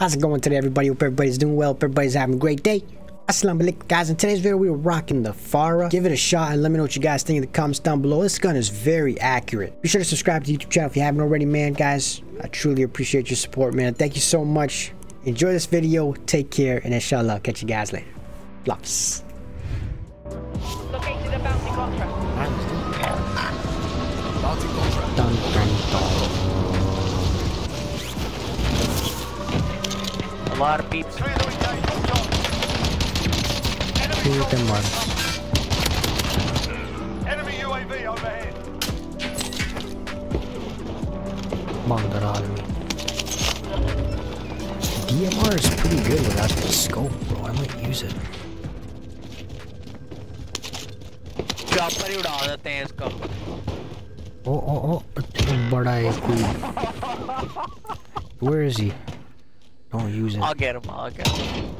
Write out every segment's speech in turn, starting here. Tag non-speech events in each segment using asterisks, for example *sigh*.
How's it going today, everybody? Hope everybody's doing well. Hope everybody's having a great day. Assalamu alaikum, guys. In today's video, we are rocking the FARA. Give it a shot and let me know what you guys think in the comments down below. This gun is very accurate. Be sure to subscribe to the YouTube channel if you haven't already, man, guys. I truly appreciate your support, man. Thank you so much. Enjoy this video. Take care, and inshallah, catch you guys later. Flops. Located a bounty contract. Bounty contract. Dun, dun, dun. A lot of peeps. Puta, mano. Enemy UAV overhead. Bangaral. DMR is pretty good without the scope, bro. I might use it. Chopper ही उड़ा देते हैं इसको Oh, oh, oh. Bada hai koi. Where is he? Don't use it. I'll get him I'll get him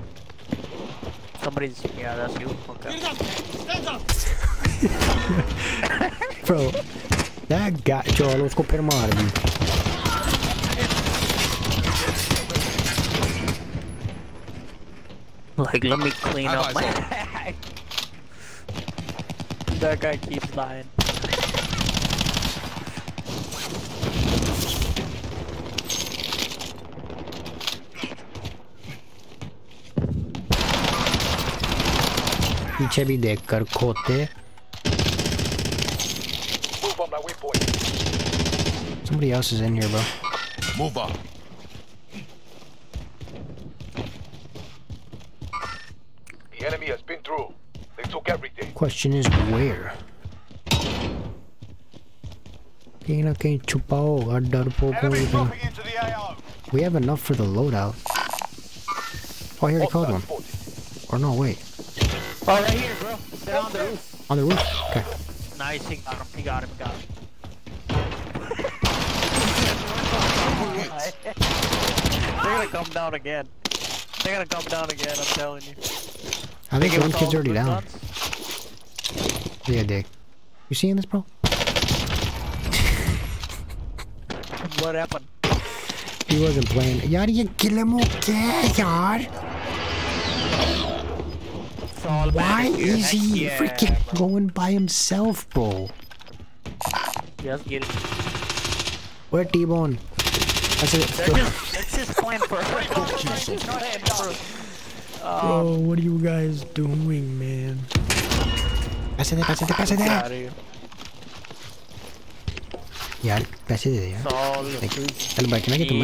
somebody's yeah that's you okay *laughs* Bro, that guy. Cholo, usko per maar di. like let me clean up my *laughs* that guy keeps lying पीछे भी देख कर खोते Move on my waypoint. Somebody else is in here, bro. Move on. The enemy has been through. They took everything. Question is where? कहीं ना कहीं छुपा होगा डरपोकों Enemy की तरह। dropping into the AO. We have enough for the loadout. Oh, I already called Hostile one. spotted. Or no, wait. Oh, right here, bro. Sit on the roof. On the roof? Okay. Nice, he got him, he got him, he got him. *laughs* They're gonna come down again. They're gonna come down again, I'm telling you. I think one kid's already down. Guns? Yeah, Dick. You seeing this, bro? what happened? He wasn't playing. Yaar, you kill him okay, yaar. It's all Why bad here. is Heck he yeah, freaking bro. going by himself, bro? Just get it. Where T-Bone? That's it. They're just, that's just playing for *laughs* Bro, what are you guys doing, man? पैसे दे, पैसे दे, पैसे दे. Out of here. यार पैसे दे दे यार. It's all the Like, चल भाई, can I get the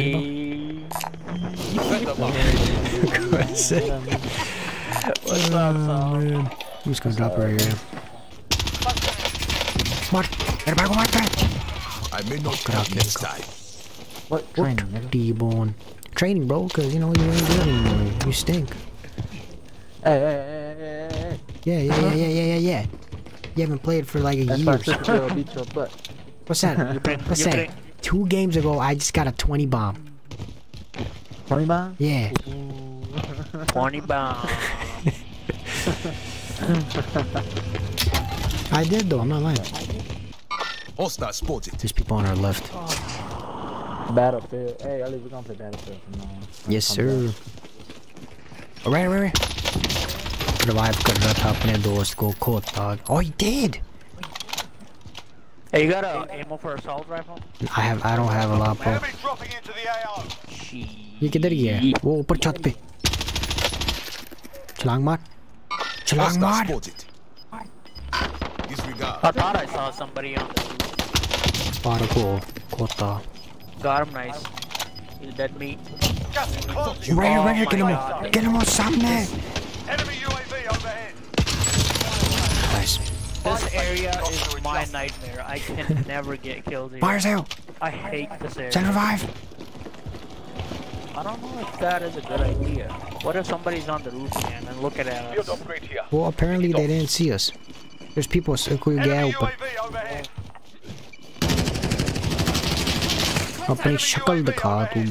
What's oh, up, Saul? Man. I'm just gonna drop up? right here. Smart. Everybody go my patch. I may not come next time. What training, nigga? D-born. Training, bro, because, you know, you ain't good anymore. You stink. Hey, hey, hey, yeah, yeah, yeah, yeah, yeah, yeah, yeah. You haven't played for like a That's year. Or beat your butt. *laughs* What's that? *laughs* What's that? Two games ago, I just got a 20 bomb. 20 bomb? Yeah. *laughs* 20 bomb. I did, though. I'm not lying. Hostile spotted. There's people on our left. Battlefield. Hey, Ali, we're gonna play Battlefield from now on. Yes, sir. Right, right, right. Revive कर रहा था अपने दोस्त को खोता. Oh, he did. Hey, you got a ammo for assault rifle? I have, I don't have a lot, bro. Enemy dropping into the AO. ये किधर गया है? वो ऊपर छत पे. छलांग मार. Long mod. I thought I saw somebody on the roof. Particle. Kota. Got nice. You dead meat. Right here, right here. Get him out. Get him on something. Enemy UAV overhead. Nice. This area is my nightmare. I can *laughs* never get killed here. Fire's out. I hate this area. Ten revive. I don't know if that is a good idea. What if somebody's on the roof, man, and looking at Field us? upgrade here. Well, apparently they didn't see us. There's people कोई गया Enemy ऊपर. UAV overhead. अपनी शक्ल दिखा तू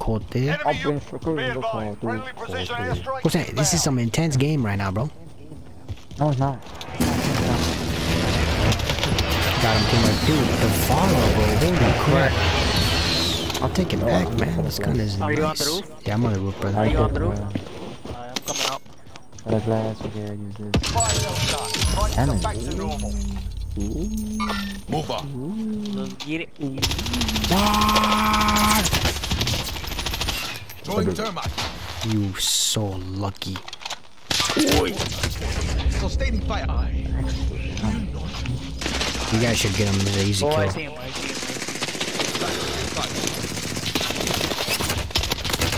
खोते. Enemy I'll bring U- Shakura Be and go advised, for friendly precision airstrike. What's that? This is some intense game right now, bro. No, it's not. Got him to my dude. The follow, bro. Holy crap. I'll take it back, man. This gun is Are you on the nice. roof? Yeah, I'm on the roof, brother. Are you on the roof? bro. I'm coming up. Got a glass, okay, I use this. Fire sales done. Prices Damn are back to normal. Move up. Let's get it. Throwing thermite. You so lucky. Sustaining fire. You guys should get him an easy Oh, I kill. see him. I see him.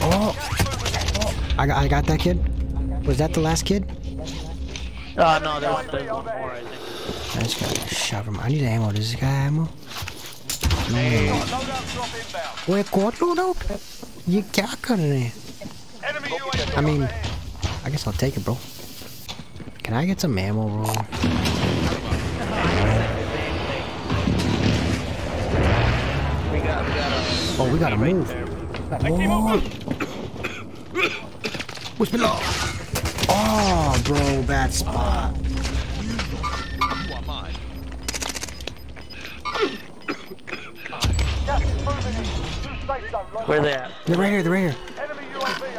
I Oh. I, got, I got that kid. Was that the last kid? Uh, no, there was, one more, I think. I just gotta shove him. I need ammo. Does this guy ammo? No. Wait, what loadout? You got gun in. I mean, I guess I'll take it, bro. Can I get some ammo, bro? Oh, we gotta move. Whoa. What's below? Oh, bro, bad spot. Where they at? They're right here, they're right here.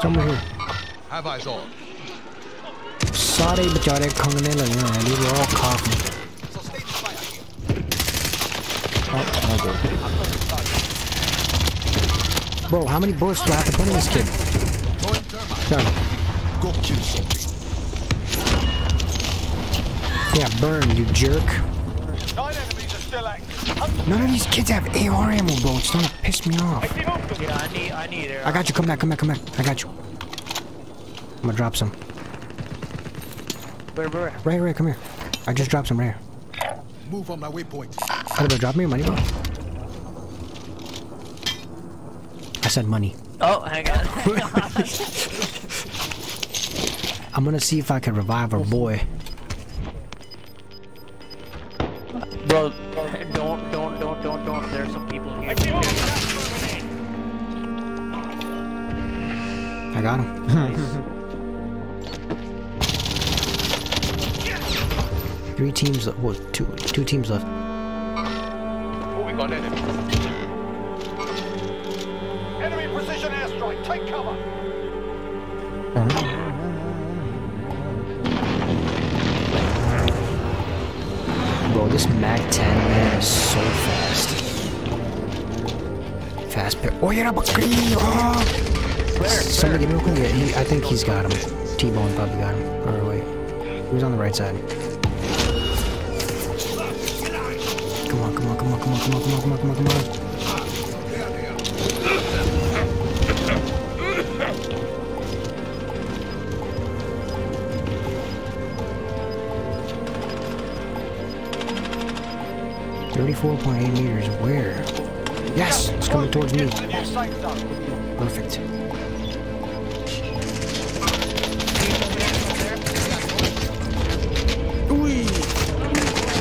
Somewhere here. Have eyes on. Sorry, but y'all coming in like that. We were all coughing. Oh, oh, Bro, how many bullets do I have to put in this kid? Throwing thermite. Done. Go kill something. Yeah, burn, you jerk. Nine enemies are still active. None of these kids have AR ammo, bro. It's starting to piss me off. Yeah, I need, I need it. I got you. Come back, come back, come back. I got you. I'm gonna drop some. Where, where? Right, right, come here. I just dropped some right here. Move on my waypoint. How bro, drop me your money, bro? I said money. Oh, hang on. *laughs* I'm gonna see if I can revive our boy. Bro, don't, don't, don't, don't, don't. There's some people here. I got him. *laughs* Three teams left. Well, two, two teams left. Moving on enemy. Enemy precision airstrike. Take cover. Bro, this Mag 10 man is so fast. Fast pair. Oh, yeah, bakri! Oh! Somebody a quick. Yeah, he, I think he's got him. T-Bone probably got him. Or wait. He was on the right side. Come on, come on, come on, come on, come on, come on, come on, come on, come on. Thirty-four point eight meters. Where? Yes, it's coming towards me. Get to the new safe zone. Perfect. Ooh.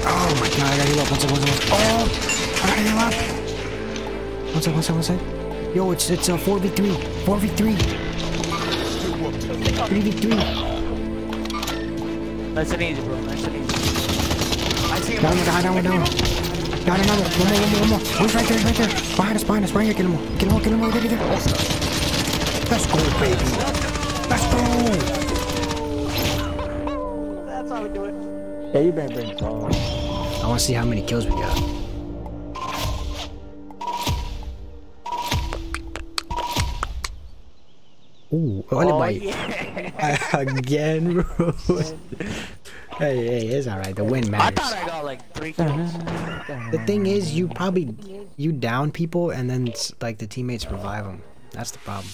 Oh my god, I gotta heal up. One sec, one sec, one sec. Oh! I gotta heal up. One sec, one sec, one sec. Yo, it's it's a 4v3. 4v3. 3v3. Nice and easy, bro. Nice and easy. I see him. Down down, down down. Down another. One more, one more, one more. He's right there, right there. Behind us, behind us. Right here. Get him all. Get him all, get him all. Get him all. Let's go, baby. Let's go. That's how we do it. Yeah, you better bring. I want to see how many kills we got. Ooh, Oh, boy. yeah. *laughs* Again, bro. *laughs* hey, hey, it's alright. The win I matters. thought I got like three kills. The thing is, you probably you down people and then it's like the teammates revive them. That's the problem.